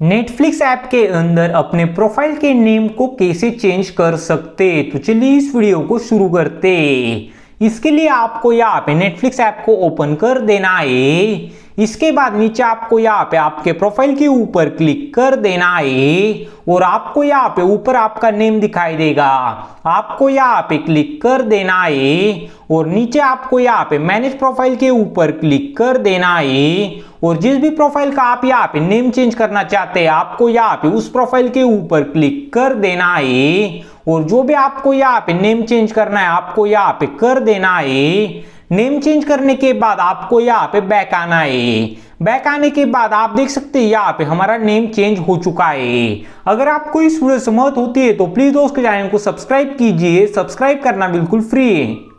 Netflix app के अंदर अपने प्रोफ़ाइल के नेम को कैसे चेंज कर सकते? तो चलिए इस वीडियो को शुरू करते इसके लिए आपको यहाँ पे नेटफ्लिक्स ऐप को ओपन कर देना है। इसके बाद नीचे आपको यहाँ पे आपके प्रोफ़ाइल के ऊपर क्लिक कर देना है और आपको यहाँ पे ऊपर आपका नेम दिखाई देगा। आपको यहाँ पे क्लिक कर देना है और नीचे आपको यहाँ पे मैनेज प्रोफ़ाइल के ऊपर क्लिक कर देना है और जिस भी प्रोफ़ाइल का आप यहाँ पे नेम चेंज करना चाहते हैं, आपको यहाँ पे उस प्रोफ़ाइल के ऊपर क्लिक कर देना है और जो भी आपको यहाँ पे नेम चेंज करना है, आपको यहाँ पे कर देना है। नेम चेंज करने के बाद आपको यहाँ पे बैक आना है। बैक आने के बाद आप देख सकते हैं यहाँ पे हमारा नेम चेंज हो चुका है। अगर आपको इस वीडियो से मदद होती है तो प्लीज़ दोस्त चैनल को सब्सक्राइब कीजिए। सब्सक्राइब करना बिल्कुल फ्री है।